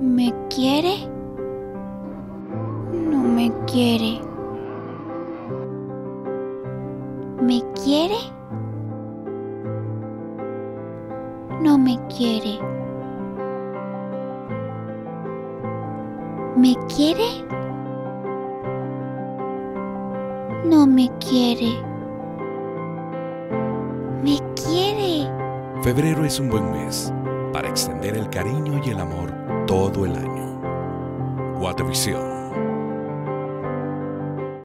¿Me quiere? No me quiere. ¿Me quiere? No me quiere. ¿Me quiere? No me quiere. ¿Me quiere? Febrero es un buen mes para extender el cariño y el amor todo el año. Guatevisión.